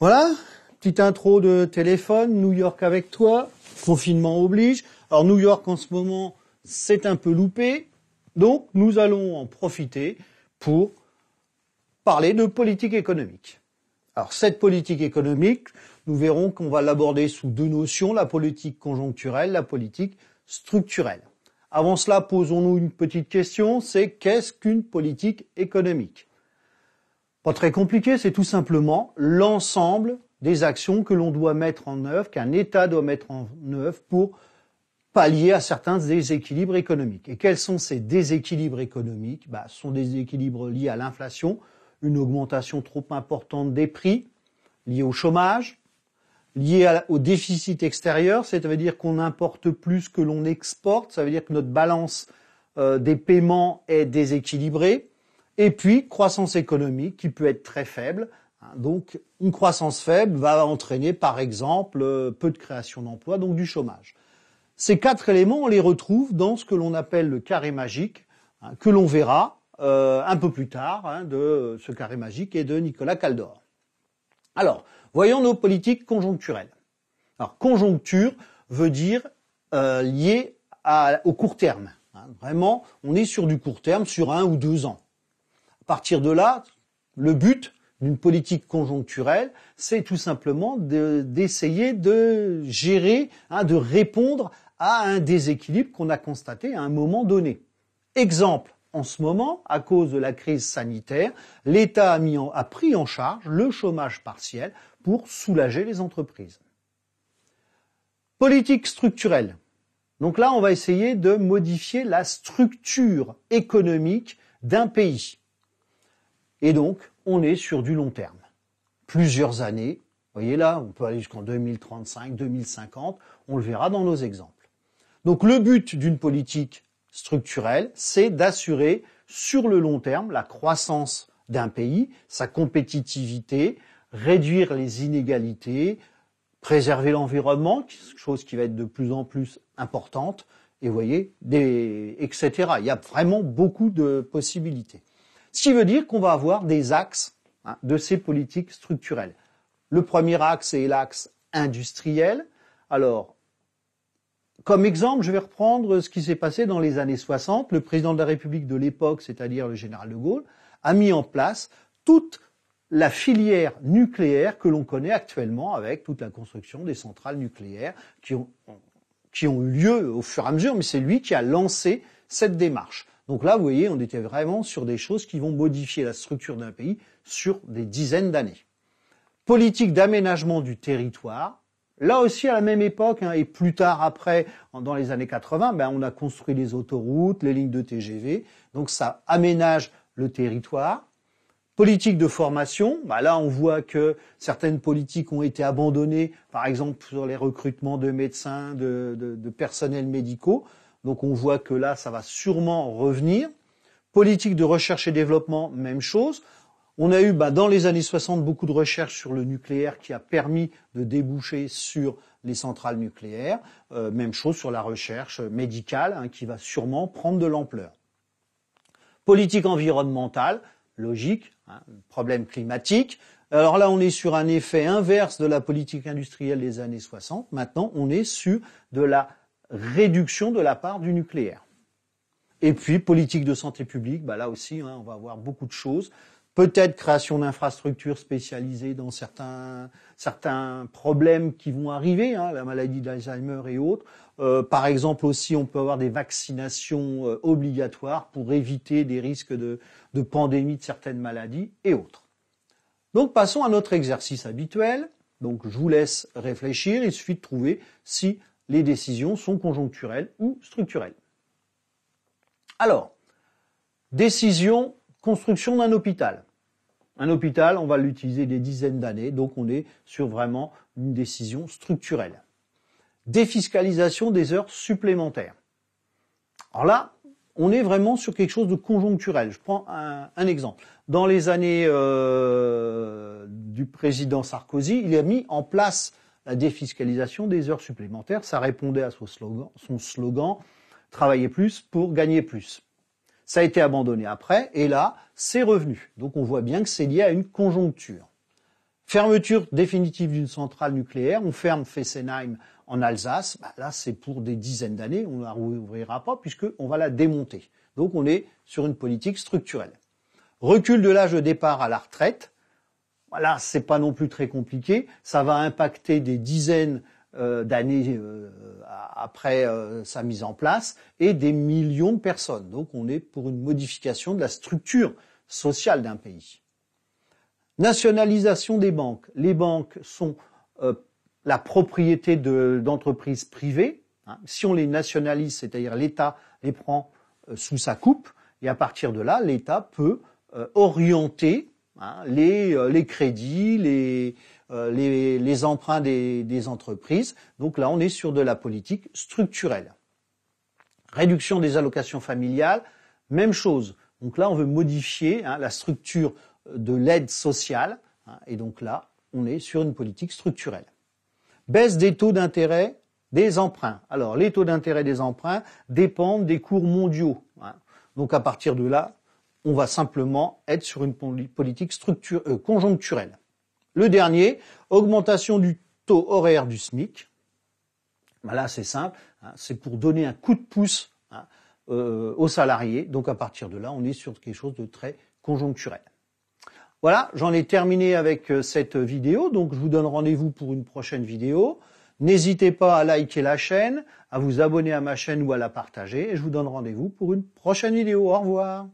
Voilà, petite intro de téléphone, New York avec toi, confinement oblige. Alors New York en ce moment, c'est un peu loupé, donc nous allons en profiter pour parler de politique économique. Alors cette politique économique, nous verrons qu'on va l'aborder sous deux notions, la politique conjoncturelle, la politique structurelle. Avant cela, posons-nous une petite question, c'est qu'est-ce qu'une politique économique? Pas très compliqué, c'est tout simplement l'ensemble des actions que l'on doit mettre en œuvre, qu'un État doit mettre en œuvre pour pallier à certains déséquilibres économiques. Et quels sont ces déséquilibres économiques? Bah, Ce sont des déséquilibres liés à l'inflation, une augmentation trop importante des prix, liée au chômage, lié au déficit extérieur, c'est-à-dire qu'on importe plus que l'on exporte, ça veut dire que notre balance euh, des paiements est déséquilibrée, et puis croissance économique qui peut être très faible. Hein. donc une croissance faible va entraîner par exemple euh, peu de création d'emplois, donc du chômage. Ces quatre éléments, on les retrouve dans ce que l'on appelle le carré magique, hein, que l'on verra euh, un peu plus tard, hein, de ce carré magique et de Nicolas Caldor. Alors, Voyons nos politiques conjoncturelles. Alors, conjoncture veut dire euh, lié au court terme. Vraiment, on est sur du court terme, sur un ou deux ans. À partir de là, le but d'une politique conjoncturelle, c'est tout simplement d'essayer de, gérer, hein, de répondre à un déséquilibre qu'on a constaté à un moment donné. Exemple, en ce moment, à cause de la crise sanitaire, l'État a, a, pris en charge le chômage partiel pour soulager les entreprises. Politique structurelle. Donc là, on va essayer de modifier la structure économique d'un pays. Et donc, on est sur du long terme. Plusieurs années. Vous voyez là, on peut aller jusqu'en 2035, 2050. On le verra dans nos exemples. Donc le but d'une politique structurelle, c'est d'assurer sur le long terme la croissance d'un pays, sa compétitivité, réduire les inégalités, préserver l'environnement, chose qui va être de plus en plus importante, et voyez, des, etc. Il y a vraiment beaucoup de possibilités. Ce qui veut dire qu'on va avoir des axes hein, de ces politiques structurelles. Le premier axe est l'axe industriel. Alors, comme exemple, je vais reprendre ce qui s'est passé dans les années 60. Le président de la République de l'époque, c'est-à-dire le général de Gaulle, a mis en place toute la filière nucléaire que l'on connaît actuellement avec toute la construction des centrales nucléaires qui ont, qui ont eu lieu au fur et à mesure, mais c'est lui qui a lancé cette démarche. Donc là, vous voyez, on était vraiment sur des choses qui vont modifier la structure d'un pays sur des dizaines d'années. Politique d'aménagement du territoire. Là aussi, à la même époque, hein, et plus tard après, dans les années 80, ben, on a construit les autoroutes, les lignes de TGV. Donc ça aménage le territoire. Politique de formation, bah là on voit que certaines politiques ont été abandonnées, par exemple sur les recrutements de médecins, de, de, personnels médicaux. Donc on voit que là ça va sûrement revenir. Politique de recherche et développement, même chose. On a eu bah, dans les années 60 beaucoup de recherches sur le nucléaire qui a permis de déboucher sur les centrales nucléaires. Euh, même chose sur la recherche médicale hein, qui va sûrement prendre de l'ampleur. Politique environnementale, logique, hein, problème climatique. Alors là, on est sur un effet inverse de la politique industrielle des années 60. Maintenant, on est sur de la réduction de la part du nucléaire. Et puis, politique de santé publique, bah là aussi, hein, on va avoir beaucoup de choses peut-être création d'infrastructures spécialisées dans certains, certains problèmes qui vont arriver, hein, la maladie d'Alzheimer et autres. Euh, par exemple aussi, on peut avoir des vaccinations euh, obligatoires pour éviter des risques de, de pandémie de certaines maladies et autres. Donc passons à notre exercice habituel. Donc je vous laisse réfléchir, il suffit de trouver si les décisions sont conjoncturelles ou structurelles. Alors, décision, construction d'un hôpital. Un hôpital, on va l'utiliser des dizaines d'années, donc on est sur vraiment une décision structurelle. Défiscalisation des heures supplémentaires. Alors là, on est vraiment sur quelque chose de conjoncturel. Je prends un, exemple. Dans les années euh, du président Sarkozy, il a mis en place la défiscalisation des heures supplémentaires. Ça répondait à son slogan, travailler plus pour gagner plus. Ça a été abandonné après, et là, c'est revenu. Donc on voit bien que c'est lié à une conjoncture. Fermeture définitive d'une centrale nucléaire, on ferme Fessenheim en Alsace, bah là c'est pour des dizaines d'années, on ne la rouvrira pas puisqu'on va la démonter. Donc on est sur une politique structurelle. Recul de l'âge de départ à la retraite, voilà, c'est pas non plus très compliqué, ça va impacter des dizaines euh, d'années euh, après euh, sa mise en place et des millions de personnes. Donc on est pour une modification de la structure sociale d'un pays. Nationalisation des banques. Les banques sont la propriété d'entreprises privées. Hein. Si on les nationalise, c'est-à-dire l'État les prend sous sa coupe, et à partir de là, l'État peut orienter hein, les, les, crédits, les, les emprunts des, entreprises. Donc là, on est sur de la politique structurelle. Réduction des allocations familiales, même chose. Donc là, on veut modifier hein, la structure de l'aide sociale. Hein, et donc là, on est sur une politique structurelle. Baisse des taux d'intérêt des emprunts. Alors, les taux d'intérêt des emprunts dépendent des cours mondiaux. Donc, à partir de là, on va simplement être sur une politique euh, conjoncturelle. Le dernier, augmentation du taux horaire du SMIC. Ben là, c'est simple, hein, c'est pour donner un coup de pouce euh, aux salariés. Donc, à partir de là, on est sur quelque chose de très conjoncturel. Voilà, j'en ai terminé avec euh, cette vidéo, donc je vous donne rendez-vous pour une prochaine vidéo. N'hésitez pas à liker la chaîne, à vous abonner à ma chaîne ou à la partager, et je vous donne rendez-vous pour une prochaine vidéo. Au revoir.